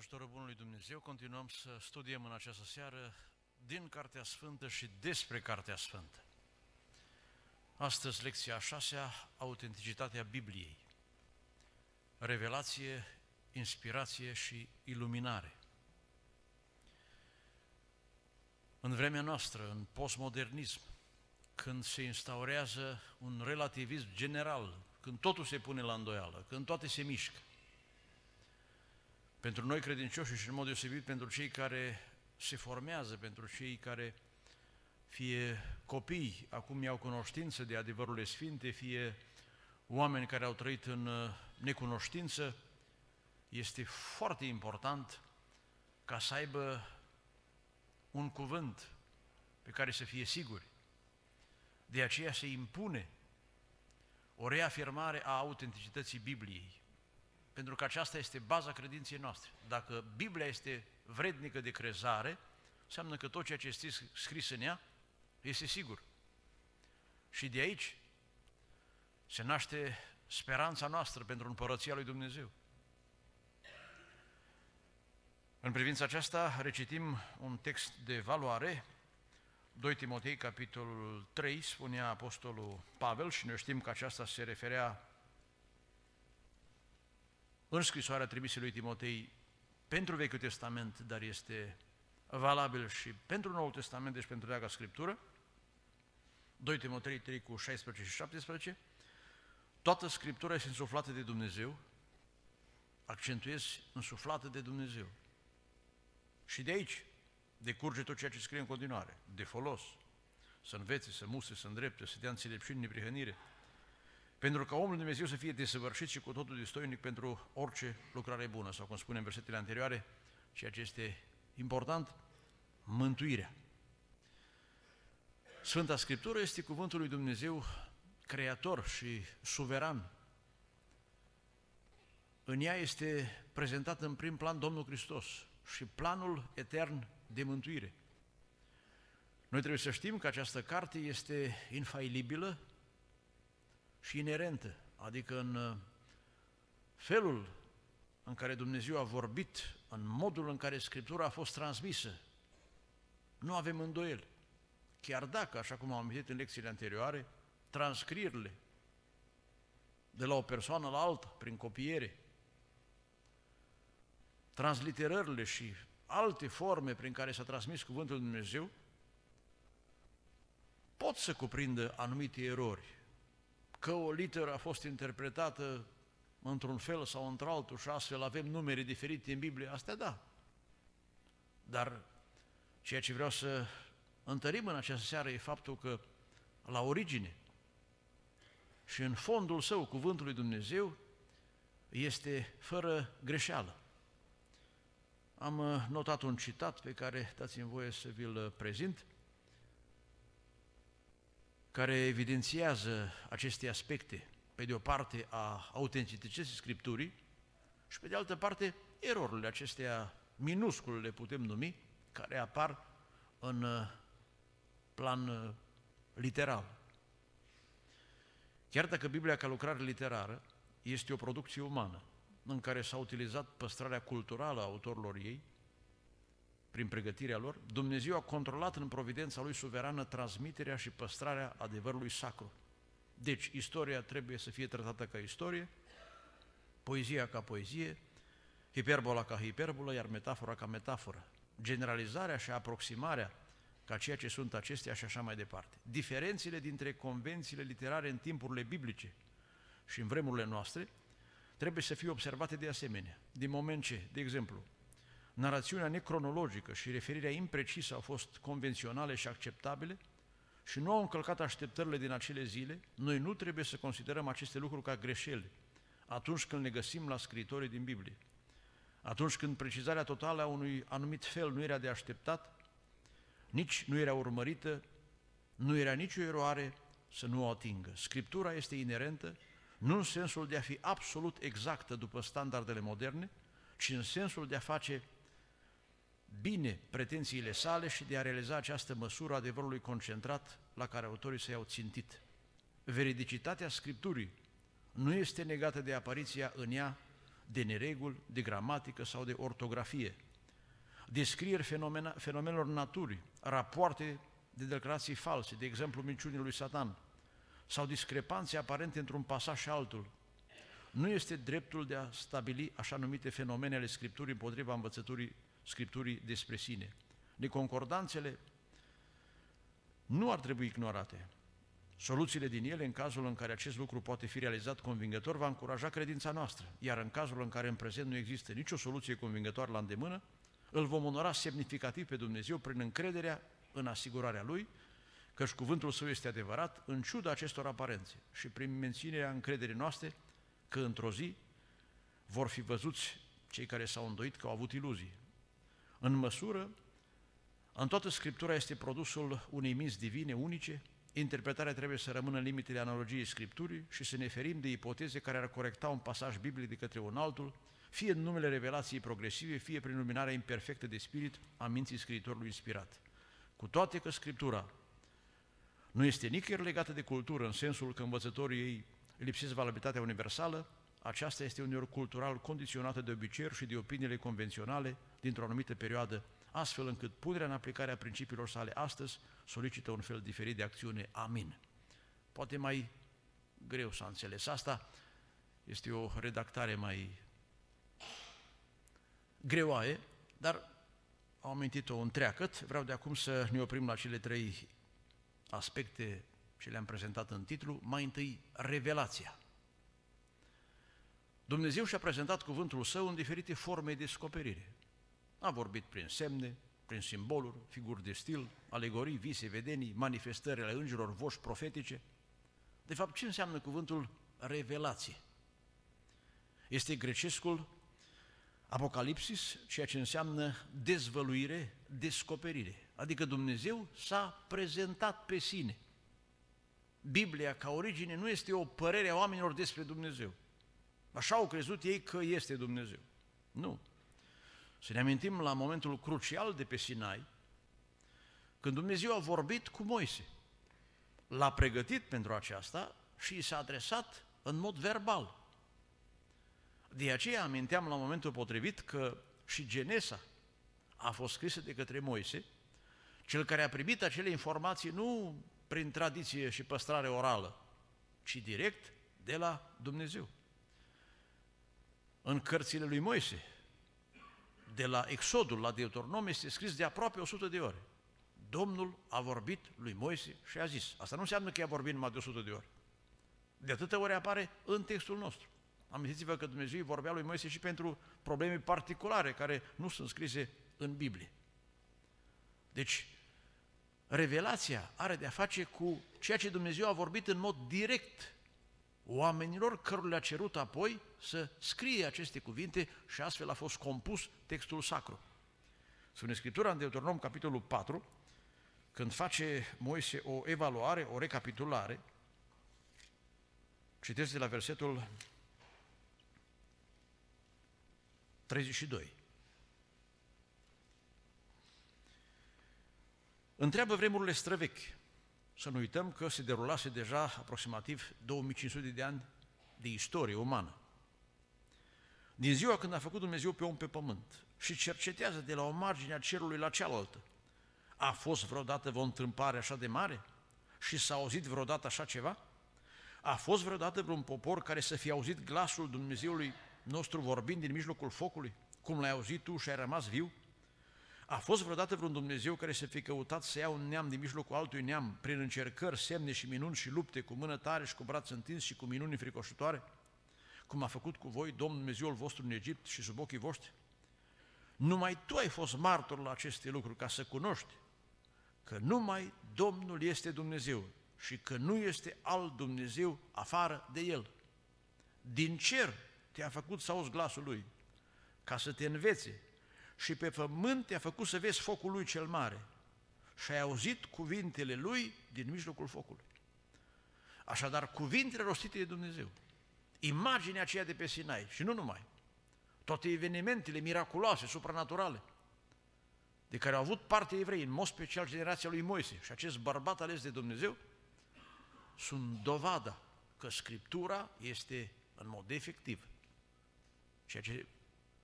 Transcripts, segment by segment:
ajutorul Bunului Dumnezeu, continuăm să studiem în această seară din Cartea Sfântă și despre Cartea Sfântă. Astăzi, lecția a șasea, autenticitatea Bibliei. Revelație, inspirație și iluminare. În vremea noastră, în postmodernism, când se instaurează un relativism general, când totul se pune la îndoială, când toate se mișcă, pentru noi credincioși și în mod deosebit pentru cei care se formează, pentru cei care fie copii acum iau cunoștință de adevărurile sfinte, fie oameni care au trăit în uh, necunoștință, este foarte important ca să aibă un cuvânt pe care să fie siguri. De aceea se impune o reafirmare a autenticității Bibliei pentru că aceasta este baza credinței noastre. Dacă Biblia este vrednică de crezare, înseamnă că tot ceea ce este scris în ea este sigur. Și de aici se naște speranța noastră pentru împărăția lui Dumnezeu. În privința aceasta recitim un text de valoare, 2 Timotei, capitolul 3, spunea Apostolul Pavel și noi știm că aceasta se referea în scrisoarea trimisă lui Timotei pentru Vechiul Testament, dar este valabil și pentru Noul Testament, deci pentru întreaga Scriptură, 2 Timotei 3 cu 16 și 17, toată Scriptura este însuflată de Dumnezeu, accentuez, însuflată de Dumnezeu. Și de aici decurge tot ceea ce scrie în continuare, de folos, să învețe, să muse, să îndrepte, să dea înțelepciune, neprihănire, pentru ca omul Dumnezeu să fie desăvârșit și cu totul destoinic pentru orice lucrare bună, sau cum spune în versetele anterioare, ceea ce este important, mântuirea. Sfânta Scriptură este cuvântul lui Dumnezeu creator și suveran. În ea este prezentat în prim plan Domnul Hristos și planul etern de mântuire. Noi trebuie să știm că această carte este infailibilă, și inerentă, adică în uh, felul în care Dumnezeu a vorbit, în modul în care Scriptura a fost transmisă. Nu avem îndoieli. Chiar dacă, așa cum am amintit în lecțiile anterioare, transcrierile de la o persoană la alta, prin copiere, transliterările și alte forme prin care s-a transmis Cuvântul Lui Dumnezeu, pot să cuprindă anumite erori, că o literă a fost interpretată într-un fel sau într-altul și astfel avem numere diferite în Biblie, astea da. Dar ceea ce vreau să întărim în această seară e faptul că la origine și în fondul său, cuvântul lui Dumnezeu, este fără greșeală. Am uh, notat un citat pe care dați-mi voie să vi-l uh, prezint care evidențiază aceste aspecte, pe de o parte a autenticității Scripturii și pe de altă parte erorile acestea minuscule le putem numi, care apar în uh, plan uh, literal. Chiar dacă Biblia ca lucrare literară este o producție umană, în care s-a utilizat păstrarea culturală a autorilor ei, prin pregătirea lor, Dumnezeu a controlat în providența Lui suverană transmiterea și păstrarea adevărului sacru. Deci, istoria trebuie să fie tratată ca istorie, poezia ca poezie, hiperbola ca hiperbolă, iar metafora ca metaforă. Generalizarea și aproximarea ca ceea ce sunt acestea și așa mai departe. Diferențele dintre convențiile literare în timpurile biblice și în vremurile noastre trebuie să fie observate de asemenea. Din moment ce, de exemplu, narațiunea necronologică și referirea imprecisă au fost convenționale și acceptabile și nu au încălcat așteptările din acele zile, noi nu trebuie să considerăm aceste lucruri ca greșeli atunci când ne găsim la scritorii din Biblie. Atunci când precizarea totală a unui anumit fel nu era de așteptat, nici nu era urmărită, nu era nicio eroare să nu o atingă. Scriptura este inerentă, nu în sensul de a fi absolut exactă după standardele moderne, ci în sensul de a face bine pretențiile sale și de a realiza această măsură adevărului concentrat la care autorii se iau țintit. Veridicitatea Scripturii nu este negată de apariția în ea de nereguli, de gramatică sau de ortografie, descrieri fenomena, fenomenelor naturii, rapoarte de declarații false, de exemplu minciunii lui Satan, sau discrepanțe aparente într-un pasaj și altul, nu este dreptul de a stabili așa numite fenomene ale Scripturii împotriva învățăturii Scripturii despre sine. Neconcordanțele nu ar trebui ignorate. Soluțiile din ele, în cazul în care acest lucru poate fi realizat convingător, va încuraja credința noastră, iar în cazul în care în prezent nu există nicio soluție convingătoare la îndemână, îl vom onora semnificativ pe Dumnezeu prin încrederea în asigurarea Lui, căci cuvântul Său este adevărat, în ciuda acestor aparențe și prin menținerea încrederii noastre că într-o zi vor fi văzuți cei care s-au îndoit că au avut iluzii. În măsură, în toată Scriptura este produsul unei minți divine, unice, interpretarea trebuie să rămână în limitele analogiei Scripturii și să ne ferim de ipoteze care ar corecta un pasaj biblic de către un altul, fie în numele revelației progresive, fie prin luminarea imperfectă de spirit a minții scriitorului inspirat. Cu toate că Scriptura nu este nicăieri legată de cultură, în sensul că învățătorii ei lipsesc valabilitatea universală, aceasta este uneori cultural condiționată de obiceiuri și de opiniile convenționale dintr-o anumită perioadă, astfel încât punerea în aplicare a principiilor sale astăzi solicită un fel diferit de acțiune. Amin. Poate mai greu să înțeles asta, este o redactare mai greoaie, dar am amintit-o întreagăt. Vreau de acum să ne oprim la cele trei aspecte ce le-am prezentat în titlu. Mai întâi, revelația. Dumnezeu și-a prezentat cuvântul său în diferite forme de descoperire. A vorbit prin semne, prin simboluri, figuri de stil, alegorii, vise, vedenii, manifestări ale îngerilor, voci profetice. De fapt, ce înseamnă cuvântul revelație? Este grecescul Apocalipsis, ceea ce înseamnă dezvăluire, descoperire. Adică Dumnezeu s-a prezentat pe sine. Biblia, ca origine, nu este o părere a oamenilor despre Dumnezeu. Așa au crezut ei că este Dumnezeu. Nu. Să ne amintim la momentul crucial de pe Sinai, când Dumnezeu a vorbit cu Moise. L-a pregătit pentru aceasta și i s-a adresat în mod verbal. De aceea aminteam la momentul potrivit că și Genesa a fost scrisă de către Moise, cel care a primit acele informații nu prin tradiție și păstrare orală, ci direct de la Dumnezeu. În cărțile lui Moise, de la Exodul la Deuteronom, este scris de aproape 100 de ori. Domnul a vorbit lui Moise și a zis. Asta nu înseamnă că i-a vorbit numai de 100 de ori. De atâtea ori apare în textul nostru. Amintiți-vă că Dumnezeu vorbea lui Moise și pentru probleme particulare care nu sunt scrise în Biblie. Deci, revelația are de-a face cu ceea ce Dumnezeu a vorbit în mod direct oamenilor cărora le-a cerut apoi să scrie aceste cuvinte și astfel a fost compus textul sacru. Spune Scriptura în Deuteronom, capitolul 4, când face Moise o evaluare, o recapitulare, citesc de la versetul 32. Întreabă vremurile străvechi. Să nu uităm că se derulase deja aproximativ 2500 de ani de istorie umană. Din ziua când a făcut Dumnezeu pe om pe pământ și cercetează de la o margine a cerului la cealaltă, a fost vreodată o întâmplare așa de mare? Și s-a auzit vreodată așa ceva? A fost vreodată vreun popor care să fie auzit glasul Dumnezeului nostru vorbind din mijlocul focului, cum l-ai auzit tu și ai rămas viu? A fost vreodată vreun Dumnezeu care să fi căutat să ia un neam din mijlocul altui neam prin încercări, semne și minuni și lupte, cu mână tare și cu braț întins și cu minuni fricoșitoare? Cum a făcut cu voi Domnul Dumnezeul vostru în Egipt și sub ochii voștri? Numai tu ai fost martor la aceste lucruri ca să cunoști că numai Domnul este Dumnezeu și că nu este alt Dumnezeu afară de El. Din cer te-a făcut să auzi glasul Lui, ca să te învețe și pe pământ te-a făcut să vezi focul Lui cel mare și ai auzit cuvintele Lui din mijlocul focului. Așadar, cuvintele rostite de Dumnezeu, imaginea aceea de pe Sinai și nu numai, toate evenimentele miraculoase, supranaturale, de care au avut parte evrei, în mod special generația lui Moise și acest bărbat ales de Dumnezeu, sunt dovada că Scriptura este în mod efectiv ceea ce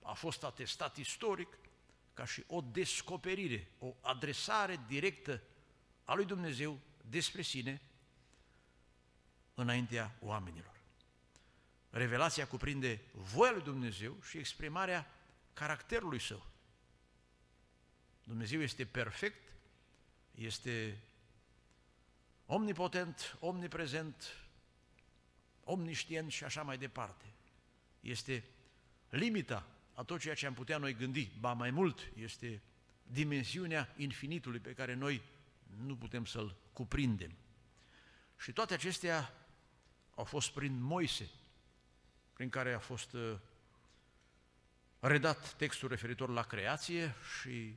a fost atestat istoric ca și o descoperire, o adresare directă a lui Dumnezeu despre sine înaintea oamenilor. Revelația cuprinde voia lui Dumnezeu și exprimarea caracterului său. Dumnezeu este perfect, este omnipotent, omniprezent, omniștient și așa mai departe. Este limita a tot ceea ce am putea noi gândi, ba mai mult, este dimensiunea infinitului pe care noi nu putem să-l cuprindem. Și toate acestea au fost prin Moise, prin care a fost uh, redat textul referitor la creație și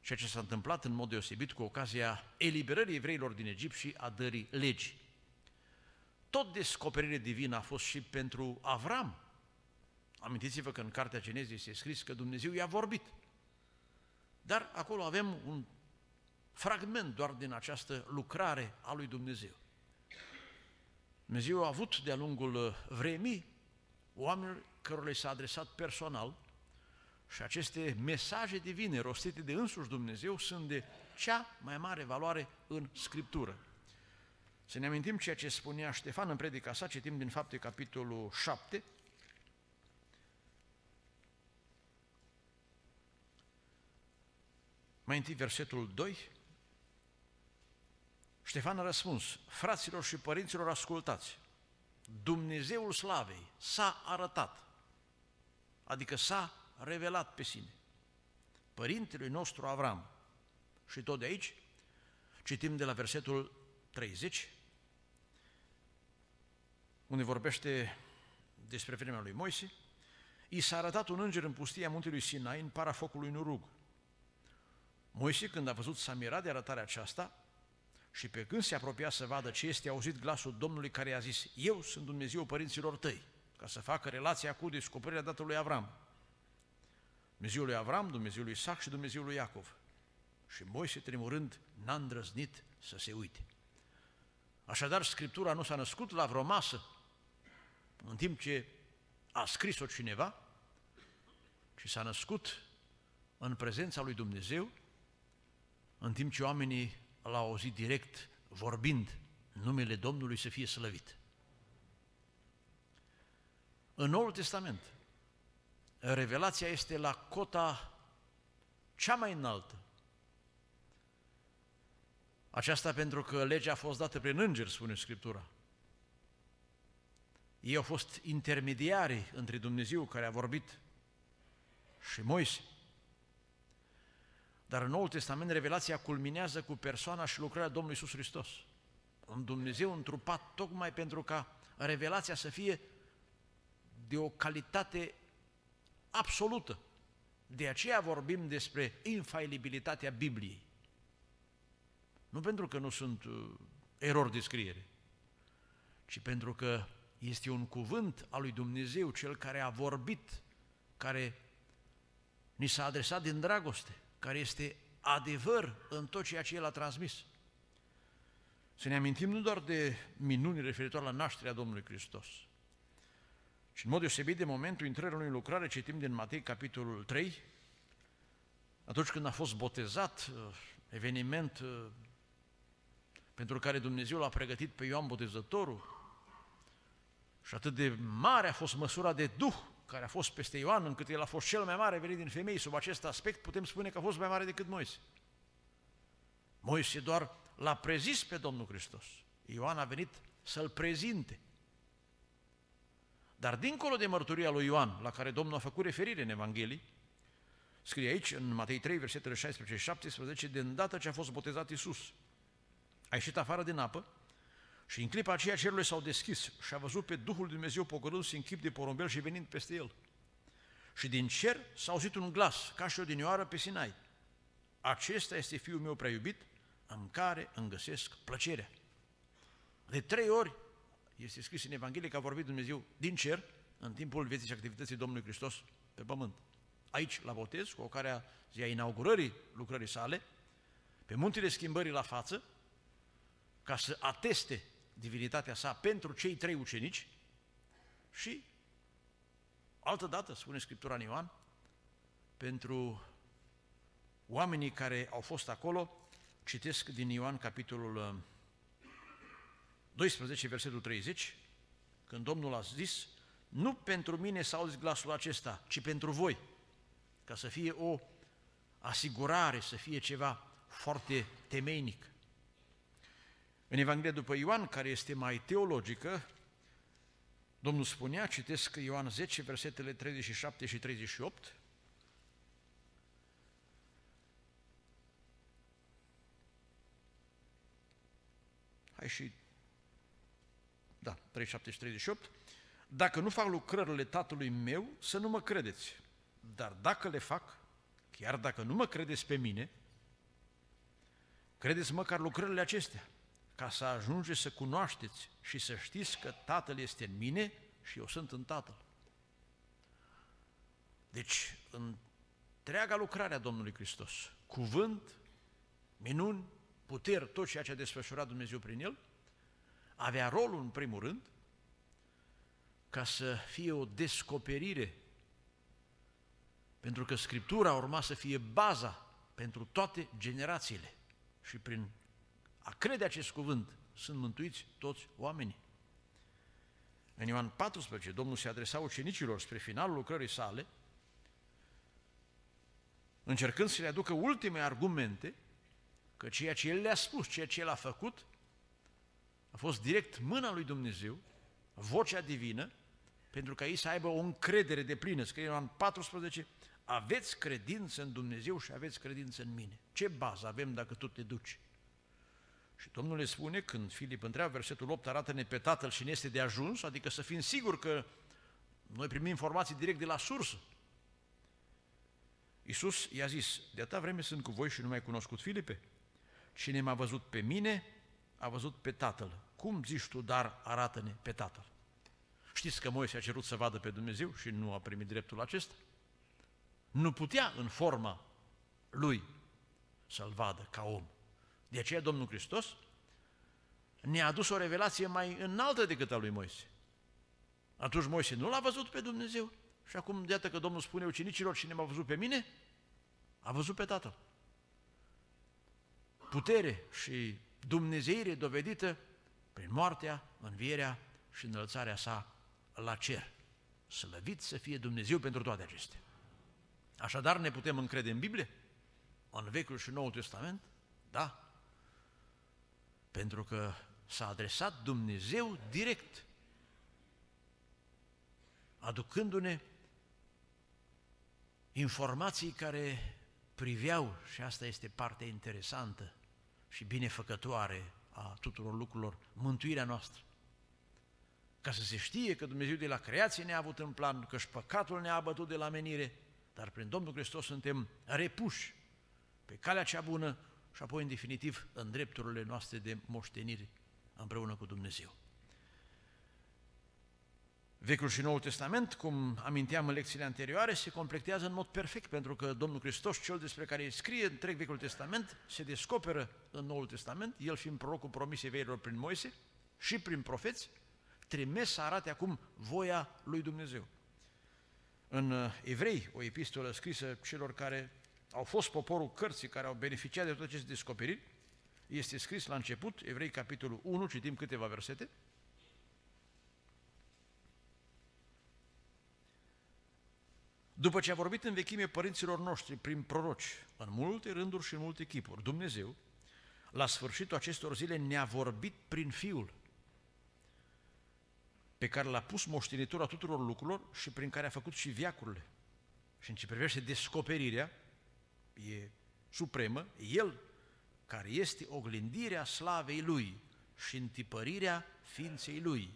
ceea ce s-a întâmplat în mod deosebit cu ocazia eliberării evreilor din Egipt și a dării legii. Tot descoperire divină a fost și pentru Avram. Amintiți-vă că în Cartea Genezei este scris că Dumnezeu i-a vorbit. Dar acolo avem un fragment doar din această lucrare a lui Dumnezeu. Dumnezeu a avut de-a lungul vremii oameni cărora le s-a adresat personal și aceste mesaje divine rostite de însuși Dumnezeu sunt de cea mai mare valoare în Scriptură. Să ne amintim ceea ce spunea Ștefan în predica sa, citim din fapte capitolul 7, Mai întâi versetul 2, Ștefan a răspuns, fraților și părinților ascultați, Dumnezeul slavei s-a arătat, adică s-a revelat pe sine. Părintele nostru Avram. Și tot de aici citim de la versetul 30, unde vorbește despre vremea lui Moise, i s-a arătat un înger în pustia muntelui Sinai, în para focului Nurug. Moise, când a văzut, s-a mirat de arătarea aceasta și pe când se apropia să vadă ce este, a auzit glasul Domnului care i-a zis, Eu sunt Dumnezeu părinților tăi, ca să facă relația cu descoperirea dată lui Avram. Dumnezeul lui Avram, Dumnezeul lui Isaac și Dumnezeul lui Iacov. Și Moise, tremurând, n-a îndrăznit să se uite. Așadar, Scriptura nu s-a născut la vreo masă, în timp ce a scris-o cineva, ci s-a născut în prezența lui Dumnezeu, în timp ce oamenii l-au auzit direct vorbind numele Domnului să fie slăvit. În Noul Testament, revelația este la cota cea mai înaltă. Aceasta pentru că legea a fost dată prin îngeri, spune Scriptura. Ei au fost intermediari între Dumnezeu care a vorbit și Moise. Dar în Noul Testament revelația culminează cu persoana și lucrarea Domnului Iisus Hristos. Un Dumnezeu întrupat tocmai pentru ca revelația să fie de o calitate absolută. De aceea vorbim despre infailibilitatea Bibliei. Nu pentru că nu sunt uh, erori de scriere, ci pentru că este un cuvânt al lui Dumnezeu, cel care a vorbit, care ni s-a adresat din dragoste, care este adevăr în tot ceea ce El a transmis. Să ne amintim nu doar de minuni referitor la nașterea Domnului Hristos, și în mod deosebit de momentul intrării lui în lucrare, citim din Matei, capitolul 3, atunci când a fost botezat, uh, eveniment uh, pentru care Dumnezeu l-a pregătit pe Ioan Botezătorul, și atât de mare a fost măsura de Duh care a fost peste Ioan, încât el a fost cel mai mare venit din femei. Sub acest aspect putem spune că a fost mai mare decât Moise. Moise doar l-a prezis pe Domnul Hristos. Ioan a venit să-l prezinte. Dar dincolo de mărturia lui Ioan, la care Domnul a făcut referire în Evanghelii, scrie aici, în Matei 3, versetele 16 și 17, de îndată ce a fost botezat Iisus, a ieșit afară din apă și în clipa aceea cerurile s-au deschis și a văzut pe Duhul Lui Dumnezeu pogorându-se în chip de porumbel și venind peste el. Și din cer s-a auzit un glas, ca și o dinioară pe Sinai. Acesta este Fiul meu prea iubit, în care îmi găsesc plăcerea. De trei ori este scris în Evanghelie că a vorbit Dumnezeu din cer, în timpul vieții și activității Domnului Hristos pe pământ. Aici, la botez, cu ocarea ziua inaugurării lucrării sale, pe muntele schimbării la față, ca să ateste divinitatea sa pentru cei trei ucenici și Altă dată, spune Scriptura în Ioan, pentru oamenii care au fost acolo, citesc din Ioan capitolul 12, uh, versetul 30, când Domnul a zis, nu pentru mine s-a auzit glasul acesta, ci pentru voi, ca să fie o asigurare, să fie ceva foarte temeinic. În Evanghelia după Ioan, care este mai teologică, Domnul spunea, citesc Ioan 10, versetele 37 și 38, Hai și, da, 37 și 38, dacă nu fac lucrările tatălui meu, să nu mă credeți. Dar dacă le fac, chiar dacă nu mă credeți pe mine, credeți măcar lucrările acestea, ca să ajungeți să cunoașteți și să știți că Tatăl este în mine și eu sunt în Tatăl. Deci, întreaga lucrare a Domnului Hristos, cuvânt, minuni, puteri, tot ceea ce a desfășurat Dumnezeu prin el, avea rolul, în primul rând, ca să fie o descoperire, pentru că Scriptura urma să fie baza pentru toate generațiile și prin a crede acest cuvânt sunt mântuiți toți oamenii. În Ioan 14, Domnul se adresa ucenicilor spre finalul lucrării sale, încercând să le aducă ultime argumente că ceea ce El le-a spus, ceea ce El a făcut, a fost direct mâna lui Dumnezeu, vocea divină, pentru ca ei să aibă o încredere de plină. Scrie în 14, aveți credință în Dumnezeu și aveți credință în mine. Ce bază avem dacă tu te duci? Și Domnul le spune, când Filip întreabă, versetul 8, arată-ne pe Tatăl și ne este de ajuns, adică să fim siguri că noi primim informații direct de la sursă. Iisus i-a zis, de atâta vreme sunt cu voi și nu mai cunoscut Filipe? Cine m-a văzut pe mine, a văzut pe Tatăl. Cum zici tu, dar arată-ne pe Tatăl? Știți că Moise a cerut să vadă pe Dumnezeu și nu a primit dreptul acesta? Nu putea în forma lui să-l vadă ca om. De aceea Domnul Hristos ne-a adus o revelație mai înaltă decât a lui Moise. Atunci Moise nu l-a văzut pe Dumnezeu și acum, iată că Domnul spune ucenicilor, cine m-a văzut pe mine, a văzut pe Tatăl putere și dumnezeire dovedită prin moartea, învierea și înălțarea sa la cer. Slăvit să fie Dumnezeu pentru toate acestea. Așadar ne putem încrede în Biblie? În Vechiul și Noul Testament? Da. Pentru că s-a adresat Dumnezeu direct, aducându-ne informații care priveau, și asta este partea interesantă, și binefăcătoare a tuturor lucrurilor, mântuirea noastră. Ca să se știe că Dumnezeu de la creație ne-a avut în plan, că și păcatul ne-a abătut de la menire, dar prin Domnul Hristos suntem repuși pe calea cea bună și apoi, în definitiv, în drepturile noastre de moștenire împreună cu Dumnezeu. Vechiul și Noul Testament, cum aminteam în lecțiile anterioare, se completează în mod perfect, pentru că Domnul Hristos, cel despre care îi scrie întreg Vechiul Testament, se descoperă în Noul Testament, el fiind prorocul promis evreilor prin Moise și prin profeți, trimis să arate acum voia lui Dumnezeu. În uh, Evrei, o epistolă scrisă celor care au fost poporul cărții, care au beneficiat de toate aceste descoperiri, este scris la început, Evrei capitolul 1, citim câteva versete, După ce a vorbit în vechime părinților noștri prin proroci, în multe rânduri și în multe chipuri, Dumnezeu, la sfârșitul acestor zile ne-a vorbit prin Fiul, pe care l-a pus moștenitura tuturor lucrurilor și prin care a făcut și viacurile. Și în ce privește descoperirea, e supremă, El, care este oglindirea slavei Lui și întipărirea ființei Lui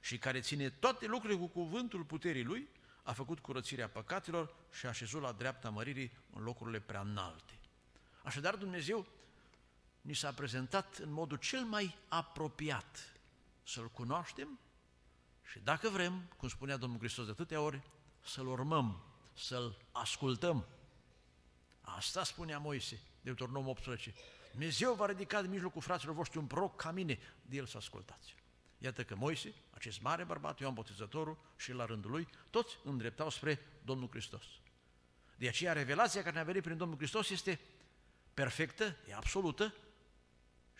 și care ține toate lucrurile cu cuvântul puterii Lui, a făcut curățirea păcatelor și a așezut la dreapta măririi în locurile prea înalte. Așadar, Dumnezeu ni s-a prezentat în modul cel mai apropiat să-L cunoaștem și dacă vrem, cum spunea Domnul Hristos de atâtea ori, să-L urmăm, să-L ascultăm. Asta spunea Moise, Deuteronom 18. Dumnezeu va ridica în mijlocul fraților voștri un proroc ca mine, de el să ascultați. Iată că Moise, acest mare bărbat, Ioan Botezătorul și la rândul lui, toți îndreptau spre Domnul Hristos. De aceea revelația care ne-a venit prin Domnul Hristos este perfectă, e absolută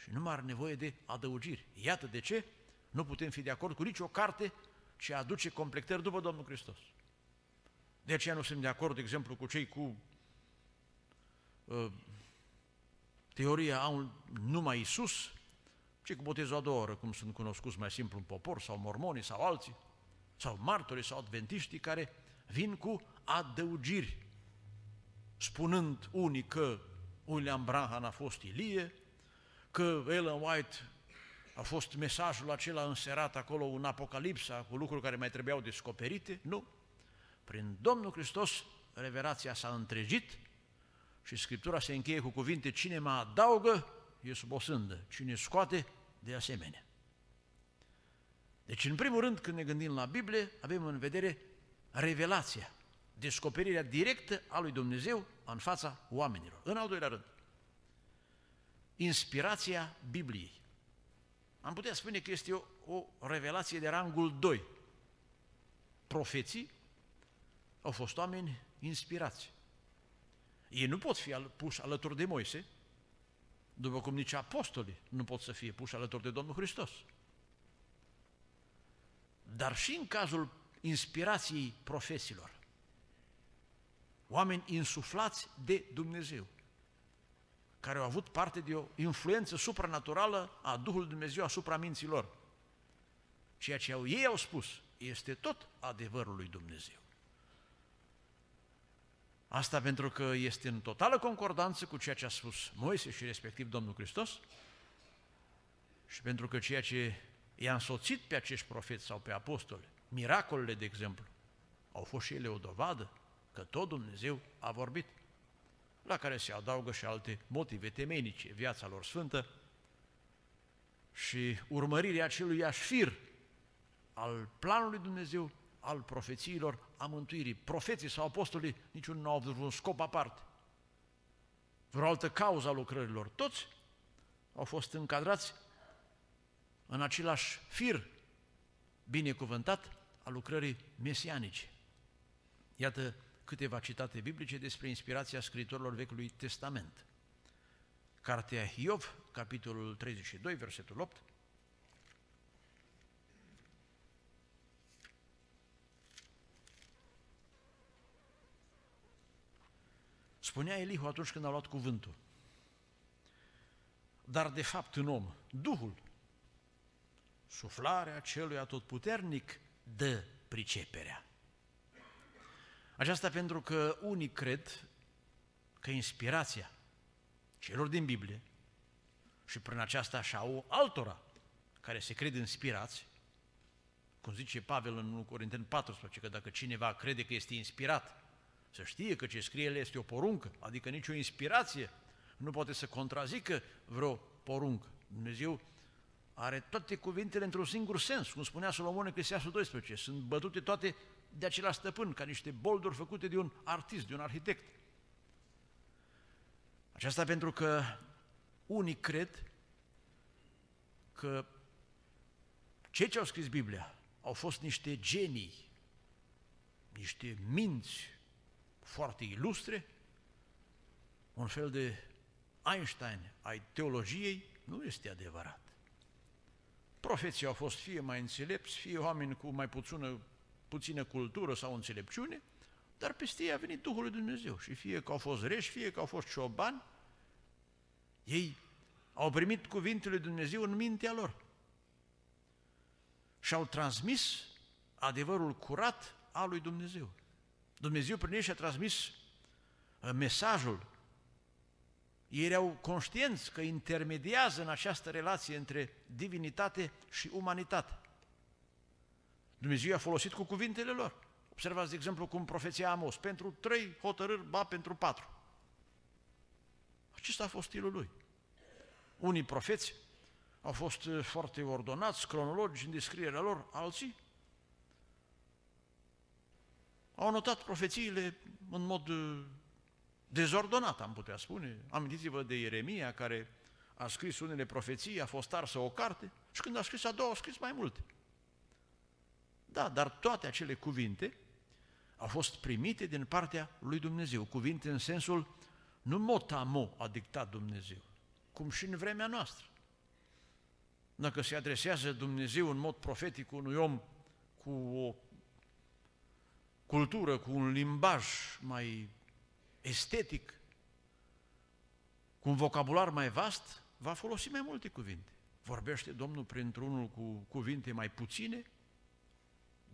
și nu mai are nevoie de adăugiri. Iată de ce nu putem fi de acord cu nicio carte ce aduce completări după Domnul Hristos. De aceea nu sunt de acord, de exemplu, cu cei cu uh, teoria a un numai Isus, cei cu botezul a doua oră, cum sunt cunoscuți mai simplu în popor, sau mormonii, sau alții, sau martorii, sau adventiștii, care vin cu adăugiri, spunând unii că William Branham a fost Ilie, că Ellen White a fost mesajul acela înserat acolo în Apocalipsa cu lucruri care mai trebuiau descoperite. Nu. Prin Domnul Hristos revelația s-a întregit și Scriptura se încheie cu cuvinte cine mă adaugă e sub o sândă, cine scoate de asemenea. Deci, în primul rând, când ne gândim la Biblie, avem în vedere revelația, descoperirea directă a lui Dumnezeu în fața oamenilor. În al doilea rând, inspirația Bibliei. Am putea spune că este o, o revelație de rangul 2. Profeții au fost oameni inspirați. Ei nu pot fi puși alături de Moise, după cum nici apostolii nu pot să fie puși alături de Domnul Hristos. Dar și în cazul inspirației profesilor, oameni insuflați de Dumnezeu, care au avut parte de o influență supranaturală a Duhului Dumnezeu asupra minților. Ceea ce ei au spus este tot adevărul lui Dumnezeu. Asta pentru că este în totală concordanță cu ceea ce a spus Moise și respectiv Domnul Hristos și pentru că ceea ce i-a însoțit pe acești profeți sau pe apostoli, miracolele, de exemplu, au fost și ele o dovadă că tot Dumnezeu a vorbit, la care se adaugă și alte motive temenice, viața lor sfântă și urmărirea acelui fir al planului Dumnezeu al profețiilor a mântuirii. Profeții sau apostolii niciun nu au avut un scop aparte. Vreo altă cauză a lucrărilor. Toți au fost încadrați în același fir binecuvântat al lucrării mesianice. Iată câteva citate biblice despre inspirația scritorilor Vechiului Testament. Cartea Iov, capitolul 32, versetul 8, Spunea Elihu atunci când a luat cuvântul. Dar de fapt în om, Duhul, suflarea celui atotputernic, dă priceperea. Aceasta pentru că unii cred că inspirația celor din Biblie și prin aceasta așa o altora care se cred inspirați, cum zice Pavel în 1 Corinteni 14, că dacă cineva crede că este inspirat, să știe că ce scrie el este o poruncă, adică nicio inspirație nu poate să contrazică vreo poruncă. Dumnezeu are toate cuvintele într-un singur sens, cum spunea Solomon în Ecclesiastul 12, sunt bătute toate de același stăpân, ca niște bolduri făcute de un artist, de un arhitect. Aceasta pentru că unii cred că cei ce au scris Biblia au fost niște genii, niște minți foarte ilustre, un fel de Einstein ai teologiei, nu este adevărat. Profeții au fost fie mai înțelepți, fie oameni cu mai puțină, puțină cultură sau înțelepciune, dar peste ei a venit Duhul lui Dumnezeu și fie că au fost reși, fie că au fost ciobani, ei au primit cuvintele lui Dumnezeu în mintea lor și au transmis adevărul curat al lui Dumnezeu. Dumnezeu prin ei și-a transmis uh, mesajul. Ei erau conștienți că intermediază în această relație între divinitate și umanitate. Dumnezeu a folosit cu cuvintele lor. Observați, de exemplu, cum profeția Amos, pentru trei hotărâri, ba pentru patru. Acesta a fost stilul lui. Unii profeți au fost uh, foarte ordonați, cronologici în descrierea lor, alții au notat profețiile în mod uh, dezordonat, am putea spune. Amintiți-vă de Ieremia, care a scris unele profeții, a fost arsă o carte Și când a scris a doua, a scris mai multe. Da, dar toate acele cuvinte au fost primite din partea lui Dumnezeu. Cuvinte în sensul, nu motamo a dictat Dumnezeu, cum și în vremea noastră. Dacă se adresează Dumnezeu în mod profetic unui om cu o cultură, cu un limbaj mai estetic, cu un vocabular mai vast, va folosi mai multe cuvinte. Vorbește Domnul printr-unul cu cuvinte mai puține,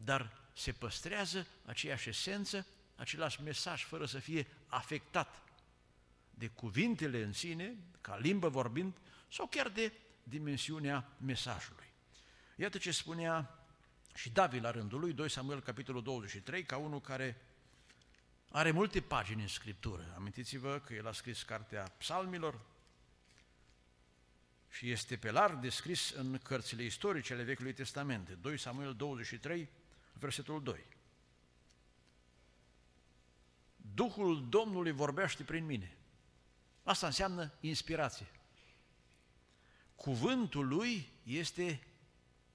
dar se păstrează aceeași esență, același mesaj, fără să fie afectat de cuvintele în sine, ca limbă vorbind, sau chiar de dimensiunea mesajului. Iată ce spunea și David la rândul lui, 2 Samuel, capitolul 23, ca unul care are multe pagini în Scriptură. Amintiți-vă că el a scris cartea psalmilor și este pe larg descris în cărțile istorice ale Vechiului Testament. 2 Samuel 23, versetul 2. Duhul Domnului vorbește prin mine. Asta înseamnă inspirație. Cuvântul lui este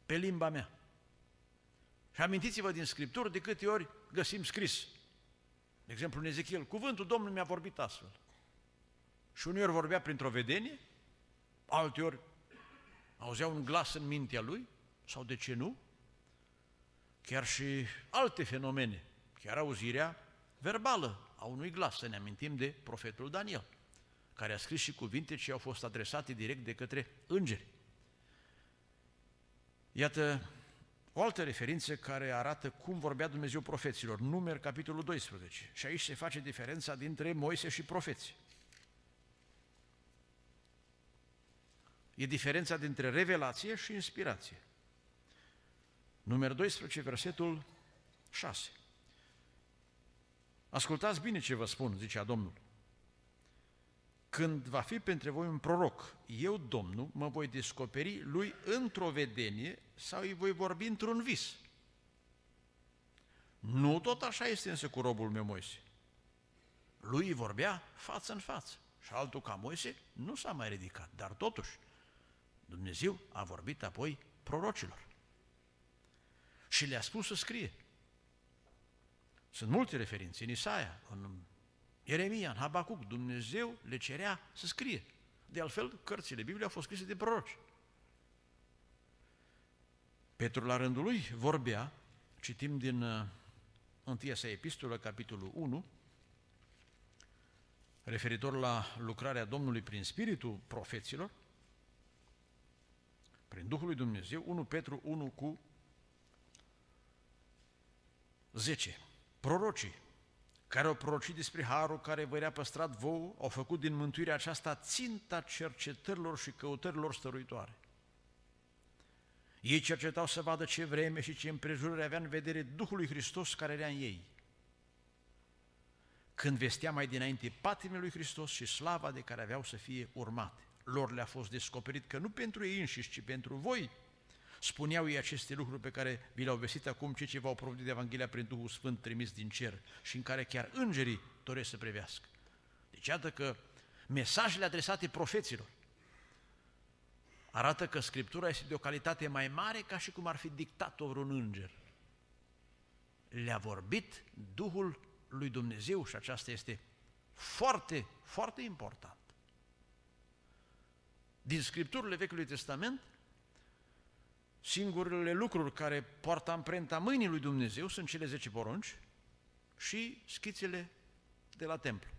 pe limba mea. Și amintiți-vă din Scriptură de câte ori găsim scris. De exemplu, în Ezechiel, cuvântul Domnului mi-a vorbit astfel. Și uneori vorbea printr-o vedenie, alteori auzea un glas în mintea lui, sau de ce nu, chiar și alte fenomene, chiar auzirea verbală a unui glas, să ne amintim de profetul Daniel, care a scris și cuvinte ce au fost adresate direct de către îngeri. Iată o altă referință care arată cum vorbea Dumnezeu profeților, numer capitolul 12. Și aici se face diferența dintre Moise și profeți. E diferența dintre revelație și inspirație. Numer 12, versetul 6. Ascultați bine ce vă spun, zicea Domnul. Când va fi pentru voi un proroc, eu, Domnul, mă voi descoperi lui într-o vedenie sau îi voi vorbi într-un vis. Nu tot așa este însă cu robul meu Moise. Lui vorbea față în față și altul ca Moise nu s-a mai ridicat, dar totuși Dumnezeu a vorbit apoi prorocilor și le-a spus să scrie. Sunt multe referințe în Isaia, în Ieremia, în Habacuc, Dumnezeu le cerea să scrie. De altfel, cărțile Bibliei au fost scrise de proroci. Petru la rândul lui vorbea, citim din uh, întâia sa epistolă, capitolul 1, referitor la lucrarea Domnului prin Spiritul profeților, prin Duhul lui Dumnezeu, 1 Petru 1 cu 10. Prorocii care au prorocit despre harul care vă era păstrat vouă, au făcut din mântuirea aceasta ținta cercetărilor și căutărilor stăruitoare. Ei cercetau să vadă ce vreme și ce împrejurări avea în vedere Duhul lui Hristos care era în ei. Când vestea mai dinainte patimile lui Hristos și slava de care aveau să fie urmate. Lor le-a fost descoperit că nu pentru ei înșiși, ci pentru voi spuneau ei aceste lucruri pe care vi le-au vestit acum cei ce v-au provenit de Evanghelia prin Duhul Sfânt trimis din cer și în care chiar îngerii doresc să prevească. Deci iată că mesajele adresate profeților arată că Scriptura este de o calitate mai mare ca și cum ar fi dictat-o vreun înger. Le-a vorbit Duhul lui Dumnezeu și aceasta este foarte, foarte important. Din Scripturile Vechiului Testament Singurele lucruri care poartă amprenta mâinii lui Dumnezeu sunt cele 10 porunci și schițele de la templu.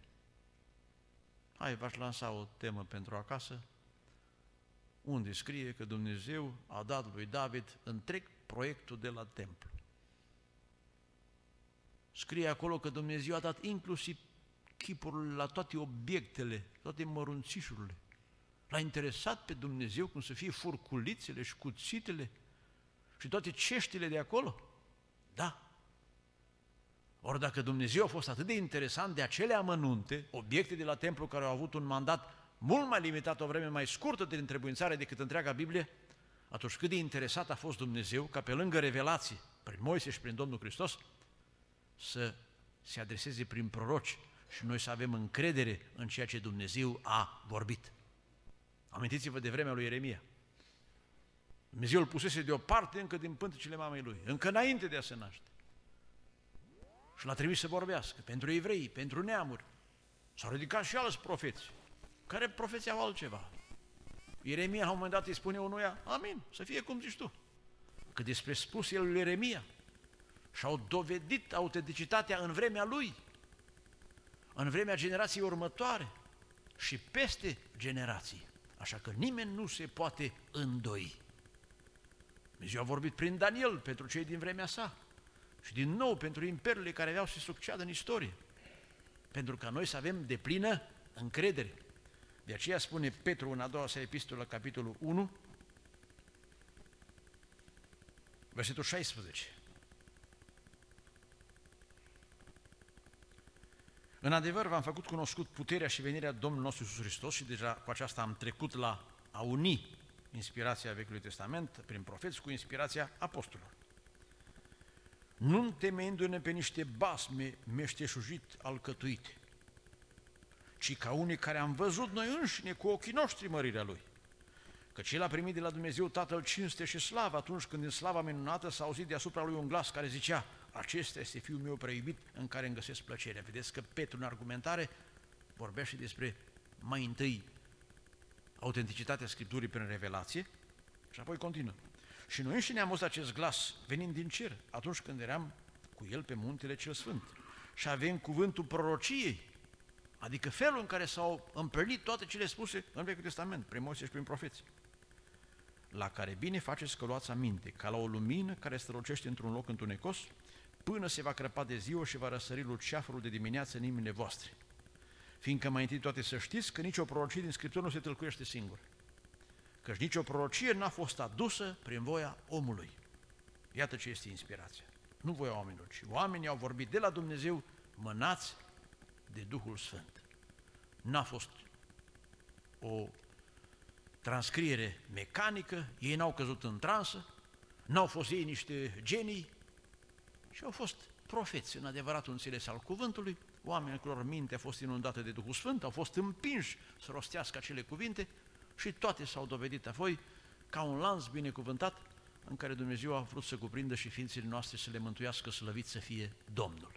Hai, v-aș lansa o temă pentru acasă, unde scrie că Dumnezeu a dat lui David întreg proiectul de la templu. Scrie acolo că Dumnezeu a dat inclusiv chipurile la toate obiectele, toate mărunțișurile. L-a interesat pe Dumnezeu cum să fie furculițele și cuțitele și toate ceștile de acolo? Da. Ori dacă Dumnezeu a fost atât de interesant de acele amănunte, obiecte de la templu care au avut un mandat mult mai limitat, o vreme mai scurtă de întrebuințare decât întreaga Biblie, atunci cât de interesat a fost Dumnezeu ca pe lângă revelații, prin Moise și prin Domnul Hristos, să se adreseze prin proroci și noi să avem încredere în ceea ce Dumnezeu a vorbit. Amintiți-vă de vremea lui Ieremia. Dumnezeu îl pusese deoparte încă din pântecele mamei lui, încă înainte de a se naște. Și l-a trimis să vorbească pentru evrei, pentru neamuri. S-au ridicat și alți profeți, care profețeau altceva. Ieremia la un moment dat îi spune unuia, amin, să fie cum zici tu. Că despre spus el lui Ieremia și-au dovedit autenticitatea în vremea lui, în vremea generației următoare și peste generații. Așa că nimeni nu se poate îndoi. Dumnezeu a vorbit prin Daniel pentru cei din vremea sa și din nou pentru imperiile care aveau să succeadă în istorie. Pentru ca noi să avem de plină încredere. De aceea spune Petru în a doua sa epistolă, capitolul 1, versetul 16. În adevăr, v-am făcut cunoscut puterea și venirea Domnului nostru Iisus Hristos și deja cu aceasta am trecut la a uni inspirația Vechiului Testament prin profeți cu inspirația apostolilor. Nu întemeindu-ne pe niște basme meșteșugit alcătuite, ci ca unii care am văzut noi înșine cu ochii noștri mărirea Lui. Căci El a primit de la Dumnezeu Tatăl cinste și slavă atunci când în slava minunată s-a auzit deasupra Lui un glas care zicea acesta este Fiul meu preiubit în care îmi găsesc plăcerea. Vedeți că Petru în argumentare vorbește despre mai întâi autenticitatea Scripturii prin revelație și apoi continuă. Și noi înșine am auzit acest glas venind din cer atunci când eram cu el pe muntele cel sfânt. Și avem cuvântul prorociei, adică felul în care s-au împlinit toate cele spuse în Vechiul Testament, prin Moise și prin profeți la care bine faceți că luați aminte, ca la o lumină care strălucește într-un loc întunecos, până se va crăpa de ziua și va răsări luceafărul de dimineață în inimile voastre. Fiindcă mai întâi toate să știți că nicio prorocie din Scriptură nu se tâlcuiește singur. Căci nicio prorocie n-a fost adusă prin voia omului. Iată ce este inspirația. Nu voia oamenilor, ci oamenii au vorbit de la Dumnezeu mânați de Duhul Sfânt. N-a fost o transcriere mecanică, ei n-au căzut în transă, n-au fost ei niște genii, și au fost profeți în adevăratul înțeles al cuvântului, oameni căror minte a fost inundată de Duhul Sfânt, au fost împinși să rostească acele cuvinte și toate s-au dovedit apoi ca un lanț binecuvântat în care Dumnezeu a vrut să cuprindă și ființele noastre să le mântuiască, slăvit să fie Domnul.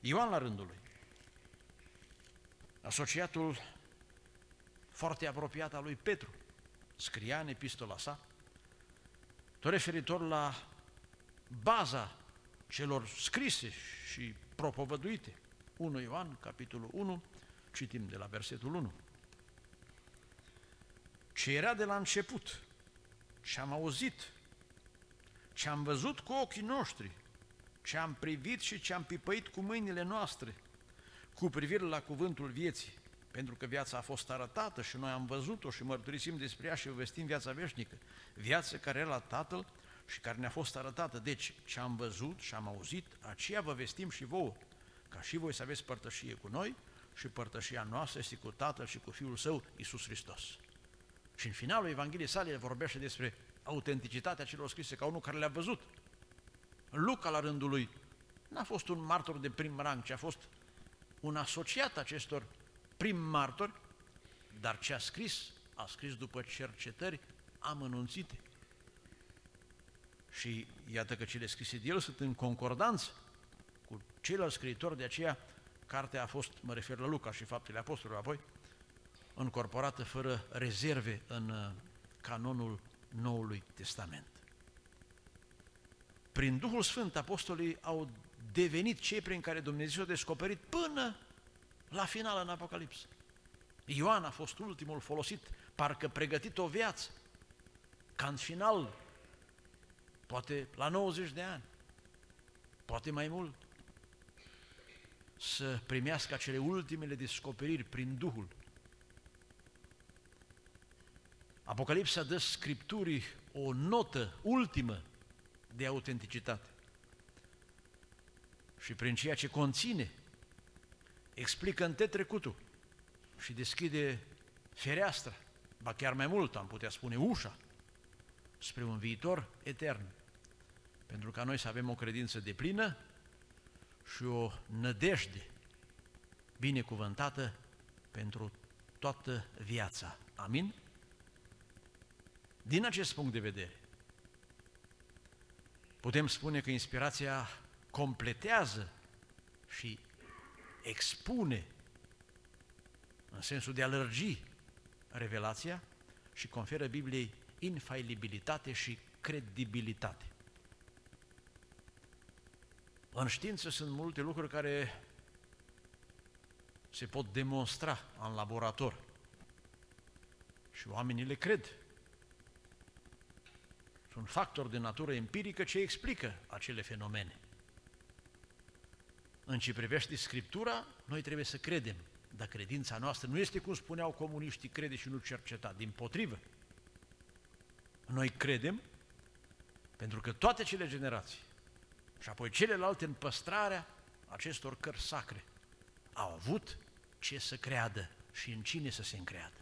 Ioan la rândul lui, asociatul foarte apropiat al lui Petru, scria în epistola sa, tot referitor la baza celor scrise și propovăduite. 1 Ioan, capitolul 1, citim de la versetul 1. Ce era de la început, ce am auzit, ce am văzut cu ochii noștri, ce am privit și ce am pipăit cu mâinile noastre, cu privire la cuvântul vieții, pentru că viața a fost arătată și noi am văzut-o și mărturisim despre ea și vestim viața veșnică, viață care era la Tatăl și care ne-a fost arătată. Deci, ce am văzut și am auzit, aceea vă vestim și vouă, ca și voi să aveți părtășie cu noi și părtășia noastră este cu Tatăl și cu Fiul Său, Isus Hristos. Și în finalul Evangheliei sale vorbește despre autenticitatea celor scrise ca unul care le-a văzut. Luca, la rândul lui, n-a fost un martor de prim rang, ci a fost un asociat acestor prim martori, dar ce a scris, a scris după cercetări amănunțite. Și iată că cele scrise de el sunt în concordanță cu ceilalți scriitori, de aceea cartea a fost, mă refer la Luca și faptele apostolilor apoi, încorporată fără rezerve în uh, canonul Noului Testament. Prin Duhul Sfânt, apostolii au devenit cei prin care Dumnezeu a descoperit până la final în Apocalipsă. Ioan a fost ultimul folosit, parcă pregătit o viață, ca în final poate la 90 de ani, poate mai mult, să primească acele ultimele descoperiri prin Duhul. Apocalipsa dă Scripturii o notă ultimă de autenticitate. Și prin ceea ce conține, explică între trecutul și deschide fereastra, ba chiar mai mult, am putea spune ușa, spre un viitor etern pentru ca noi să avem o credință de plină și o nădejde binecuvântată pentru toată viața. Amin? Din acest punct de vedere, putem spune că inspirația completează și expune, în sensul de a lărgi revelația și conferă Bibliei infailibilitate și credibilitate. În știință sunt multe lucruri care se pot demonstra în laborator și oamenii le cred. Sunt factori de natură empirică ce explică acele fenomene. În ce privește Scriptura, noi trebuie să credem, dar credința noastră nu este cum spuneau comuniștii, crede și nu cerceta, din potrivă. Noi credem pentru că toate cele generații și apoi celelalte în păstrarea acestor cărți sacre au avut ce să creadă și în cine să se încreadă.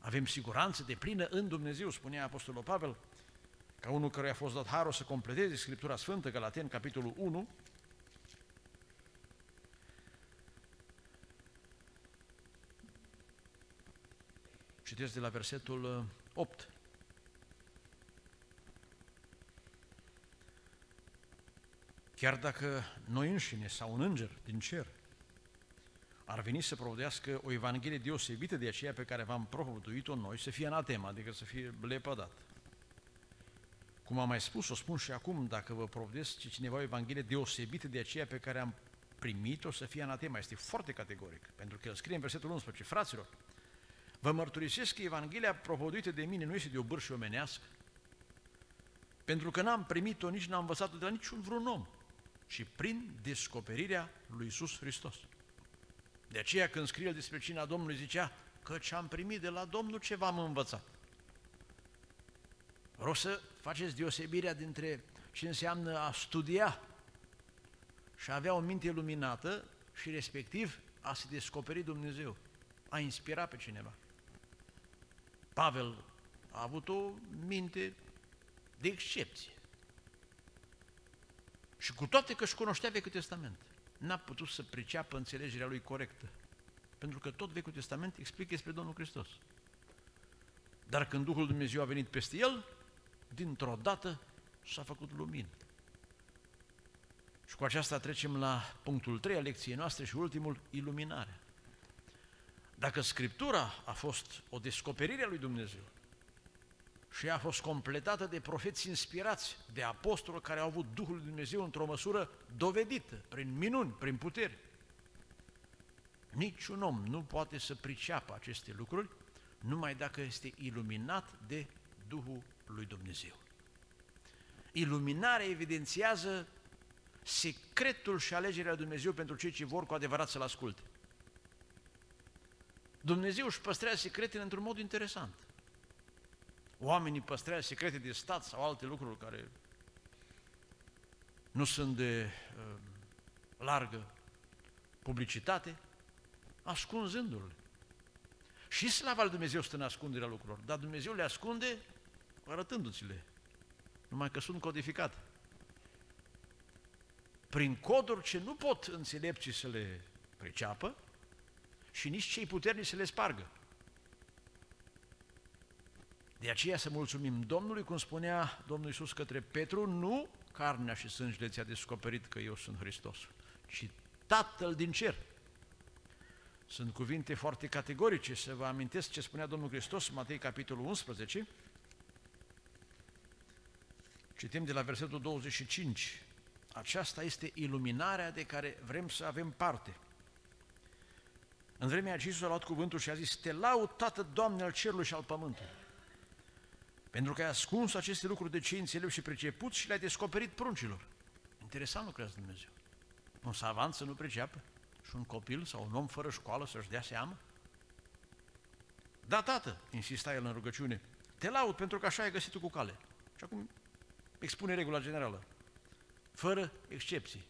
Avem siguranță de plină în Dumnezeu, spunea Apostolul Pavel, ca unul care a fost dat harul să completeze Scriptura Sfântă, Galaten, capitolul 1, Citesc de la versetul 8. Chiar dacă noi înșine sau un înger din cer ar veni să provedească o Evanghelie deosebită de aceea pe care v-am propovăduit-o noi, să fie anatema, adică să fie lepădat. Cum am mai spus, o spun și acum, dacă vă provedesc cineva o Evanghelie deosebită de aceea pe care am primit-o, să fie anatema. Este foarte categoric, pentru că el scrie în versetul 11, fraților, vă mărturisesc că Evanghelia propovăduită de mine nu este de o bârșă omenească, pentru că n-am primit-o, nici n-am învățat-o de la niciun vreun om, ci prin descoperirea lui Isus Hristos. De aceea când scrie despre cina Domnului zicea că ce am primit de la Domnul ce v-am învățat. Vreau să faceți deosebirea dintre ce înseamnă a studia și a avea o minte luminată și respectiv a se descoperi Dumnezeu, a inspira pe cineva. Pavel a avut o minte de excepție. Și cu toate că își cunoștea Vechiul Testament, n-a putut să priceapă înțelegerea lui corectă. Pentru că tot Vechiul Testament explică despre Domnul Hristos. Dar când Duhul Dumnezeu a venit peste el, dintr-o dată s-a făcut lumină. Și cu aceasta trecem la punctul 3 al lecției noastre și ultimul, iluminarea. Dacă Scriptura a fost o descoperire a lui Dumnezeu, și a fost completată de profeți inspirați, de apostoli care au avut Duhul lui Dumnezeu într-o măsură dovedită, prin minuni, prin puteri. Niciun om nu poate să priceapă aceste lucruri numai dacă este iluminat de Duhul lui Dumnezeu. Iluminarea evidențiază secretul și alegerea lui Dumnezeu pentru cei ce vor cu adevărat să-L asculte. Dumnezeu își păstrează secretele într-un mod interesant oamenii păstrează secrete de stat sau alte lucruri care nu sunt de uh, largă publicitate, ascunzându-le. Și slava lui Dumnezeu stă în ascunderea lucrurilor, dar Dumnezeu le ascunde arătându-ți-le, numai că sunt codificate. Prin coduri ce nu pot înțelepții să le priceapă și nici cei puternici să le spargă. De aceea să mulțumim Domnului, cum spunea Domnul Iisus către Petru, nu carnea și sângele ți-a descoperit că eu sunt Hristos, ci Tatăl din cer. Sunt cuvinte foarte categorice, să vă amintesc ce spunea Domnul Hristos în Matei capitolul 11. Citim de la versetul 25. Aceasta este iluminarea de care vrem să avem parte. În vremea aceea Iisus a luat cuvântul și a zis, te laud, Tată, Doamne al cerului și al pământului pentru că ai ascuns aceste lucruri de cei înțelepți și priceput și le-ai descoperit pruncilor. Interesant lucrează Dumnezeu. Un savant să nu priceapă și un copil sau un om fără școală să-și dea seama? Da, tată, insista el în rugăciune, te laud pentru că așa ai găsit cu cale. Și acum expune regula generală, fără excepții.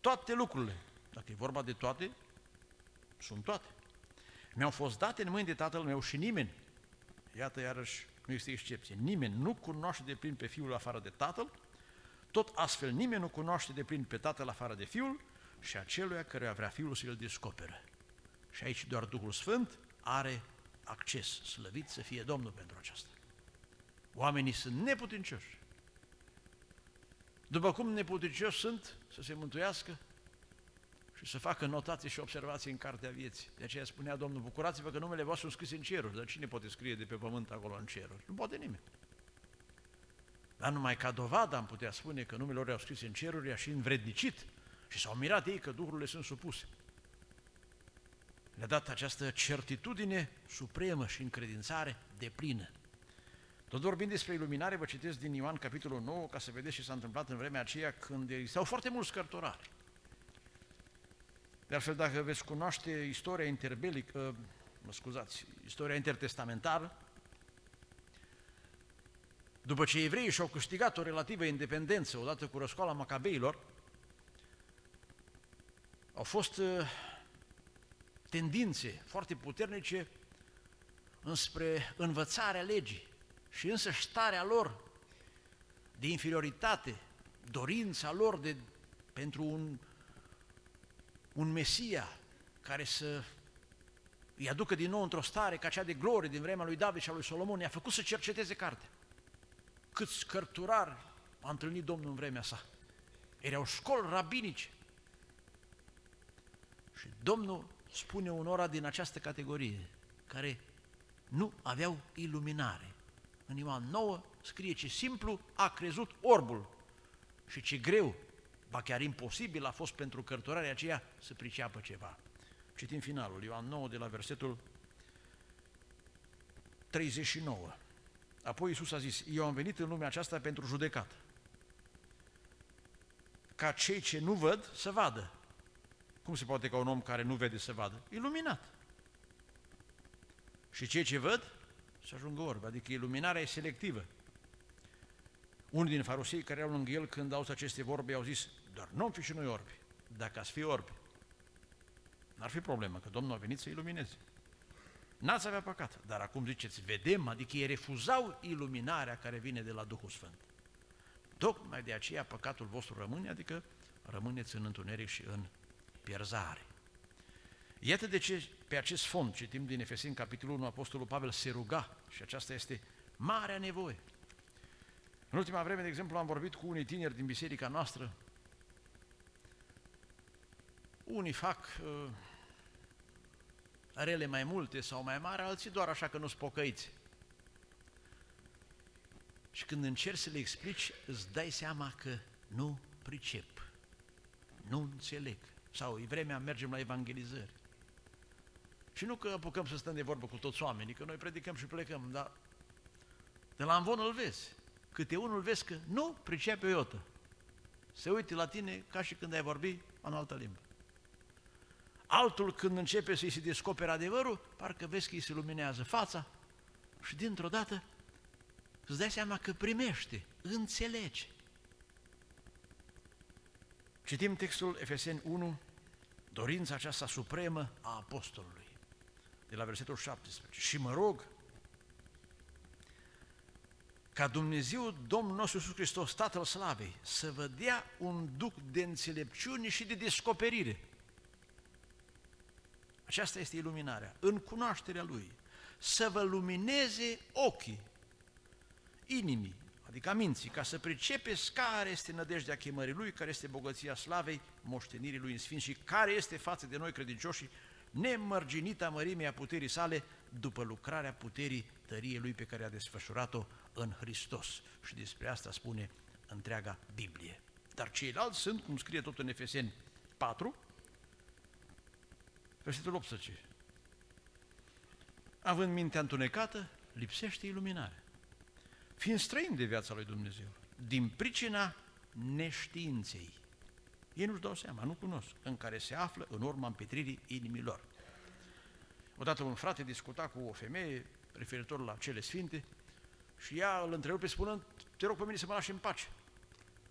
Toate lucrurile, dacă e vorba de toate, sunt toate. Mi-au fost date în mâini de tatăl meu și nimeni, iată iarăși nu este excepție. Nimeni nu cunoaște de plin pe Fiul afară de Tatăl, tot astfel nimeni nu cunoaște de plin pe Tatăl afară de Fiul și aceluia care vrea Fiul să-l descoperă. Și aici doar Duhul Sfânt are acces. Slăvit să fie Domnul pentru aceasta. Oamenii sunt neputincioși. După cum neputincioși sunt să se mântuiască și să facă notații și observații în cartea vieții. De aceea spunea Domnul, bucurați-vă că numele vostru sunt scris în ceruri, dar cine poate scrie de pe pământ acolo în ceruri? Nu poate nimeni. Dar numai ca dovadă am putea spune că numele lor au scris în ceruri, și învrednicit și s-au mirat ei că duhurile sunt supuse. Le-a dat această certitudine supremă și încredințare de plină. Tot vorbind despre iluminare, vă citesc din Ioan capitolul 9 ca să vedeți ce s-a întâmplat în vremea aceea când existau foarte mulți cărturari. De altfel, dacă veți cunoaște istoria interbelică, mă scuzați, istoria intertestamentară, după ce evreii și-au câștigat o relativă independență odată cu răscoala Macabeilor, au fost uh, tendințe foarte puternice înspre învățarea legii și însă starea lor de inferioritate, dorința lor de, pentru un, un Mesia care să îi aducă din nou într-o stare ca cea de glorie din vremea lui David și a lui Solomon, i-a făcut să cerceteze cartea. Câți cărturari a întâlnit Domnul în vremea sa. Erau școli rabinice. Și Domnul spune unora din această categorie, care nu aveau iluminare. În Ioan 9 scrie ce simplu a crezut orbul și ce greu, ba chiar imposibil a fost pentru cărturarea aceea să priceapă ceva. Citim finalul, Ioan 9 de la versetul 39. Apoi Iisus a zis, eu am venit în lumea aceasta pentru judecată, ca cei ce nu văd să vadă cum se poate ca un om care nu vede să vadă? Iluminat. Și cei ce văd să ajungă orbi, adică iluminarea e selectivă. Unii din farosei care erau lângă el când au aceste vorbe au zis, doar nu fi și noi orbi, dacă ați fi orbi. N-ar fi problemă, că Domnul a venit să ilumineze. N-ați avea păcat, dar acum ziceți, vedem, adică ei refuzau iluminarea care vine de la Duhul Sfânt. Tocmai de aceea păcatul vostru rămâne, adică rămâneți în întuneric și în pierzare. Iată de ce pe acest fond, citim din Efesini, capitolul 1, Apostolul Pavel se ruga și aceasta este marea nevoie. În ultima vreme, de exemplu, am vorbit cu unii tineri din biserica noastră. Unii fac uh, rele mai multe sau mai mari, alții doar așa că nu-s pocăiți. Și când încerci să le explici, îți dai seama că nu pricep, nu înțeleg sau e vremea, mergem la evangelizări. Și nu că apucăm să stăm de vorbă cu toți oamenii, că noi predicăm și plecăm, dar de la învon îl vezi. Câte unul vezi că nu pricepe o iotă. Se uite la tine ca și când ai vorbi în altă limbă. Altul când începe să-i se descopere adevărul, parcă vezi că îi se luminează fața și dintr-o dată îți dai seama că primește, înțelege. Citim textul Efeseni 1, dorința aceasta supremă a apostolului, de la versetul 17. Și mă rog ca Dumnezeu, Domnul nostru Iisus Hristos, Tatăl Slavei, să vă dea un duc de înțelepciune și de descoperire. Aceasta este iluminarea, în cunoașterea Lui. Să vă lumineze ochii, inimii, adică a minții, ca să pricepeți care este nădejdea chemării Lui, care este bogăția slavei, moștenirii Lui în Sfinț și care este față de noi credincioși nemărginita mărimea a puterii sale după lucrarea puterii tăriei Lui pe care a desfășurat-o în Hristos. Și despre asta spune întreaga Biblie. Dar ceilalți sunt, cum scrie tot în Efeseni 4, versetul 18. Având mintea întunecată, lipsește iluminarea fiind străini de viața lui Dumnezeu, din pricina neștiinței. Ei nu-și dau seama, nu cunosc, în care se află în urma împetririi inimilor. Odată un frate discuta cu o femeie referitor la cele sfinte și ea îl întrerupe spunând, te rog pe mine să mă lași în pace,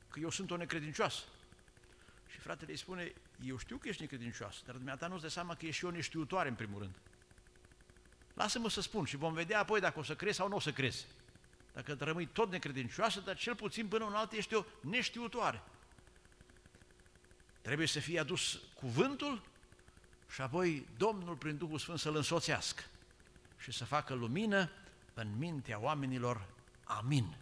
că eu sunt o necredincioasă. Și fratele îi spune, eu știu că ești necredincioasă, dar dumneata nu-ți dai seama că ești și o neștiutoare în primul rând. Lasă-mă să spun și vom vedea apoi dacă o să crezi sau nu o să crezi. Dacă rămâi tot necredincioasă, dar cel puțin până în altă ești o neștiutoare. Trebuie să fie adus cuvântul și apoi Domnul prin Duhul Sfânt să-l însoțească. și să facă lumină în mintea oamenilor. Amin.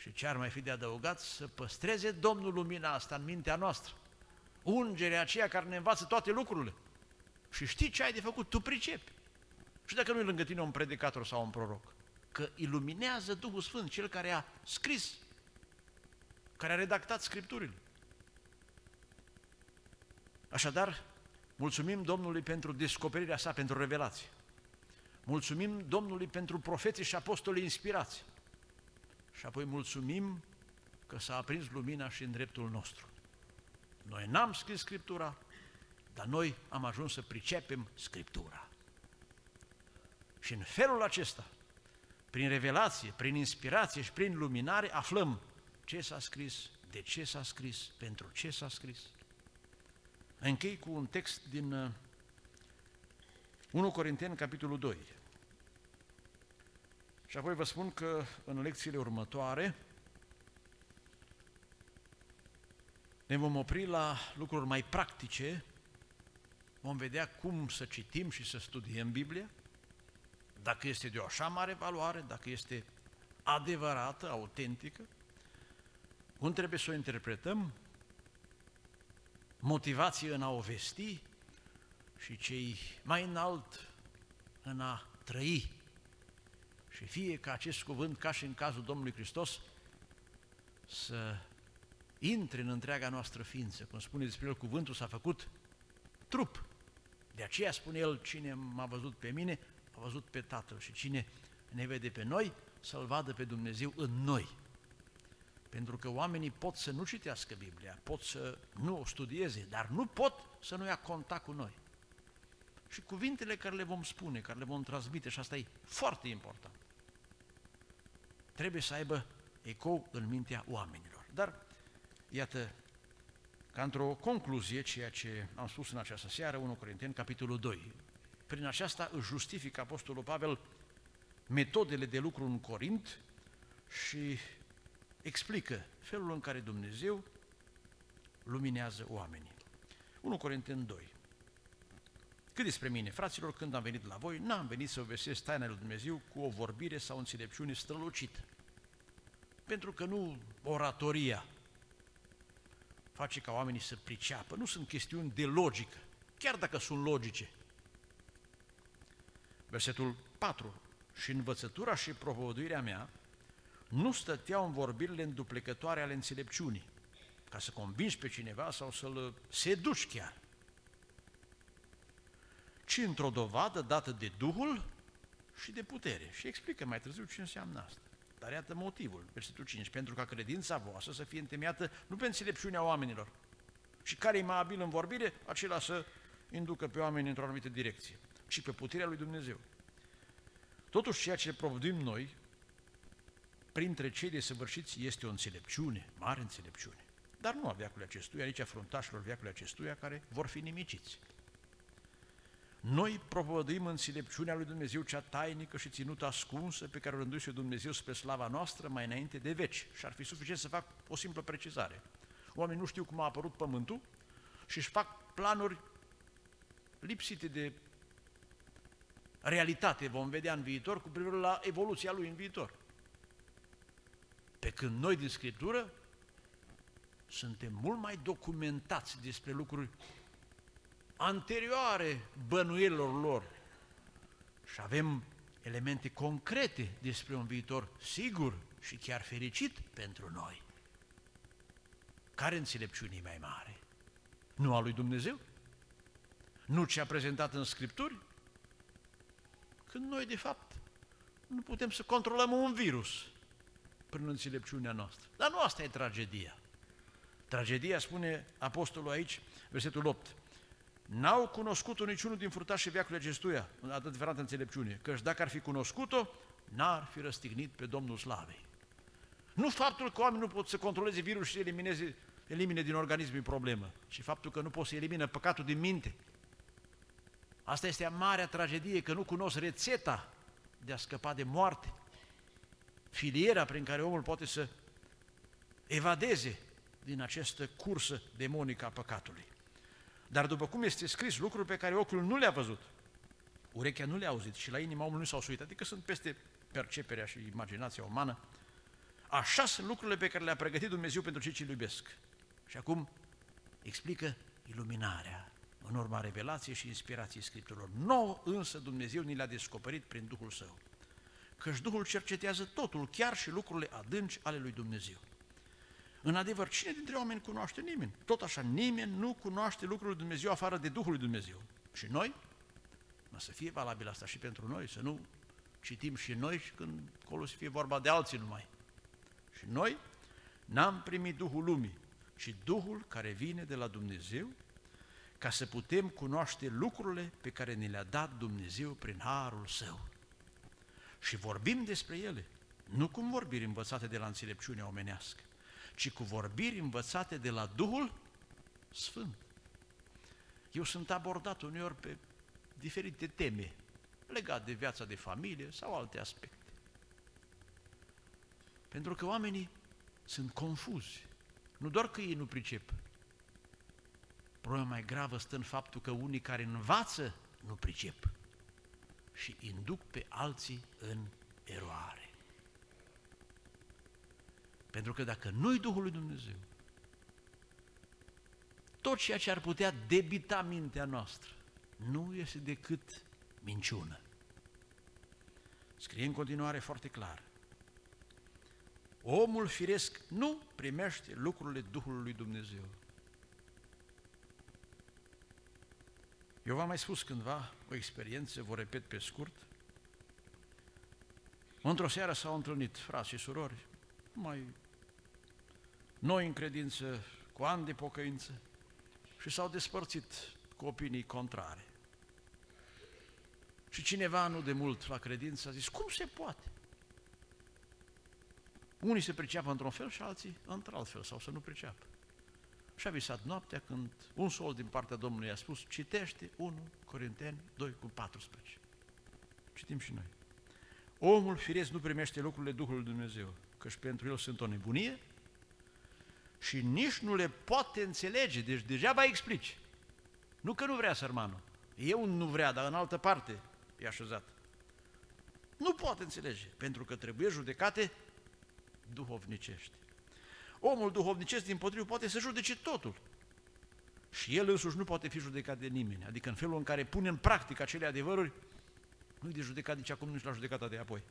Și ce ar mai fi de adăugat? Să păstreze Domnul lumina asta în mintea noastră. Ungerea aceea care ne învață toate lucrurile. Și știi ce ai de făcut, tu pricepi. Și dacă nu e lângă tine un predicator sau un proroc, că iluminează Duhul Sfânt, cel care a scris, care a redactat Scripturile. Așadar, mulțumim Domnului pentru descoperirea sa, pentru revelație. Mulțumim Domnului pentru profeții și apostolii inspirați. Și apoi mulțumim că s-a aprins lumina și în dreptul nostru. Noi n-am scris Scriptura, dar noi am ajuns să pricepem Scriptura. Și în felul acesta, prin revelație, prin inspirație și prin luminare, aflăm ce s-a scris, de ce s-a scris, pentru ce s-a scris. Închei cu un text din 1 uh, Corinteni, capitolul 2. Și apoi vă spun că în lecțiile următoare ne vom opri la lucruri mai practice, vom vedea cum să citim și să studiem Biblia, dacă este de o așa mare valoare, dacă este adevărată, autentică, cum trebuie să o interpretăm, motivație în a o vesti și cei mai înalt în a trăi. Și fie ca acest cuvânt, ca și în cazul Domnului Hristos, să intre în întreaga noastră ființă. Cum spune despre el, cuvântul s-a făcut trup. De aceea spune el, cine m-a văzut pe mine, a văzut pe Tatăl și cine ne vede pe noi, să-L vadă pe Dumnezeu în noi. Pentru că oamenii pot să nu citească Biblia, pot să nu o studieze, dar nu pot să nu ia contact cu noi. Și cuvintele care le vom spune, care le vom transmite, și asta e foarte important, trebuie să aibă ecou în mintea oamenilor. Dar, iată, ca într-o concluzie, ceea ce am spus în această seară, 1 Corinteni, capitolul 2, prin aceasta își justifică Apostolul Pavel metodele de lucru în Corint și explică felul în care Dumnezeu luminează oamenii. 1 Corinteni 2. Cât despre mine, fraților, când am venit la voi, n-am venit să vă vesesc taina lui Dumnezeu cu o vorbire sau înțelepciune strălucită. Pentru că nu oratoria face ca oamenii să priceapă, nu sunt chestiuni de logică, chiar dacă sunt logice. Versetul 4. Și învățătura și propovăduirea mea nu stăteau în vorbirile înduplecătoare ale înțelepciunii, ca să convingi pe cineva sau să-l seduci chiar, ci într-o dovadă dată de Duhul și de putere. Și explică mai târziu ce înseamnă asta. Dar iată motivul, versetul 5, pentru ca credința voastră să fie întemeiată nu pe înțelepciunea oamenilor, și care e mai abil în vorbire, acela să inducă pe oameni într-o anumită direcție, ci pe puterea lui Dumnezeu. Totuși, ceea ce provodim noi, printre cei desăvârșiți este o înțelepciune, mare înțelepciune. Dar nu a veacului acestuia, nici a fruntașilor veacului acestuia care vor fi nimiciți. Noi propovăduim înțelepciunea lui Dumnezeu cea tainică și ținută ascunsă pe care o rânduise Dumnezeu spre slava noastră mai înainte de veci. Și ar fi suficient să fac o simplă precizare. Oamenii nu știu cum a apărut pământul și își fac planuri lipsite de realitate, vom vedea în viitor, cu privire la evoluția lui în viitor. Pe când noi din Scriptură suntem mult mai documentați despre lucruri anterioare bănuielor lor și avem elemente concrete despre un viitor sigur și chiar fericit pentru noi. Care înțelepciune mai mare? Nu a lui Dumnezeu? Nu ce a prezentat în Scripturi? Când noi, de fapt, nu putem să controlăm un virus prin înțelepciunea noastră. Dar nu asta e tragedia. Tragedia, spune apostolul aici, versetul 8, N-au cunoscut-o niciunul din frutașii veacului acestuia, atât diferentă înțelepciune, căci dacă ar fi cunoscut-o, n-ar fi răstignit pe Domnul Slavei. Nu faptul că oamenii nu pot să controleze virusul și să elimineze, elimine din organism problemă, ci faptul că nu pot să elimină păcatul din minte. Asta este marea tragedie, că nu cunosc rețeta de a scăpa de moarte filiera prin care omul poate să evadeze din această cursă demonică a păcatului. Dar după cum este scris, lucruri pe care ochiul nu le-a văzut, urechea nu le-a auzit și la inima omului nu s-au suit, adică sunt peste perceperea și imaginația umană. Așa sunt lucrurile pe care le-a pregătit Dumnezeu pentru cei ce îl iubesc. Și acum explică iluminarea în urma revelației și inspirației Scripturilor. Nouă însă Dumnezeu ni le-a descoperit prin Duhul Său. Căci Duhul cercetează totul, chiar și lucrurile adânci ale lui Dumnezeu. În adevăr, cine dintre oameni cunoaște nimeni? Tot așa, nimeni nu cunoaște lucrul lui Dumnezeu afară de Duhul lui Dumnezeu. Și noi? Mă să fie valabil asta și pentru noi, să nu citim și noi și când acolo să fie vorba de alții numai. Și noi n-am primit Duhul lumii, ci Duhul care vine de la Dumnezeu, ca să putem cunoaște lucrurile pe care ne le-a dat Dumnezeu prin harul Său. Și vorbim despre ele, nu cum vorbiri învățate de la înțelepciunea omenească, ci cu vorbiri învățate de la Duhul Sfânt. Eu sunt abordat uneori pe diferite teme legate de viața de familie sau alte aspecte. Pentru că oamenii sunt confuzi. Nu doar că ei nu pricep. Problema mai gravă stă în faptul că unii care învață nu pricep și induc pe alții în eroare. Pentru că dacă nu-i Duhul lui Dumnezeu, tot ceea ce ar putea debita mintea noastră nu este decât minciună. Scrie în continuare foarte clar. Omul firesc nu primește lucrurile Duhului lui Dumnezeu. Eu v-am mai spus cândva o experiență, vă repet pe scurt. Într-o seară s-au întâlnit frați și surori, mai noi în credință, cu ani de pocăință, și s-au despărțit cu opinii contrare. Și cineva nu de mult la credință a zis, cum se poate? Unii se priceapă într-un fel și alții într-alt fel, sau să nu priceapă. Și a visat noaptea când un sol din partea Domnului a spus, citește 1 Corinteni 2 cu 14. Citim și noi. Omul firesc nu primește lucrurile Duhului Dumnezeu, căci pentru el sunt o nebunie și nici nu le poate înțelege, deci degeaba explici. Nu că nu vrea sărmanul, eu nu vrea, dar în altă parte e așezat. Nu poate înțelege, pentru că trebuie judecate duhovnicești. Omul duhovnicesc, din potrivă, poate să judece totul. Și el însuși nu poate fi judecat de nimeni. Adică în felul în care pune în practică acele adevăruri, nu-i de judecat nici acum, nici la judecata de apoi.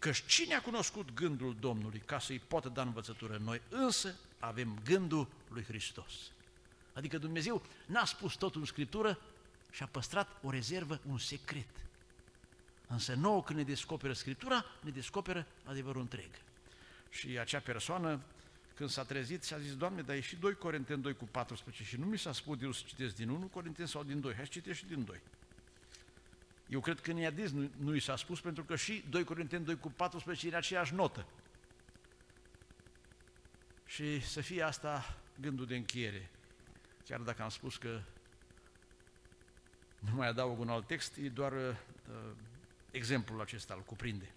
Căci cine a cunoscut gândul Domnului ca să-i poată da învățătură? Noi însă avem gândul lui Hristos. Adică Dumnezeu n-a spus totul în Scriptură și a păstrat o rezervă, un secret. Însă nouă când ne descoperă Scriptura, ne descoperă adevărul întreg. Și acea persoană, când s-a trezit, și-a zis, Doamne, dar e și 2 Corinteni 2 cu 14 și nu mi s-a spus eu să citesc din 1 Corinteni sau din 2, hai să citesc și din 2. Eu cred că ne-a zis, nu, nu i s-a spus, pentru că și 2 Corinteni 2 cu 14 era aceeași notă. Și să fie asta gândul de încheiere. Chiar dacă am spus că nu mai adaug un alt text, e doar uh, exemplul acesta îl cuprinde.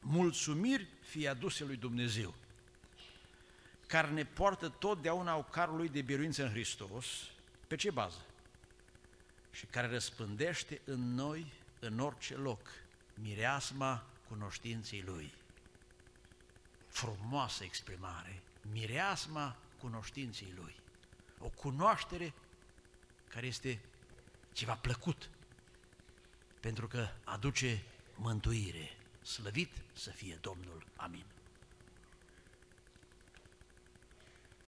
Mulțumiri fie aduse lui Dumnezeu, care ne poartă totdeauna au carul lui de biruință în Hristos, pe ce bază? Și care răspândește în noi, în orice loc, mireasma cunoștinței Lui. Frumoasă exprimare, mireasma cunoștinței Lui. O cunoaștere care este ceva plăcut, pentru că aduce mântuire. Slăvit să fie Domnul. Amin.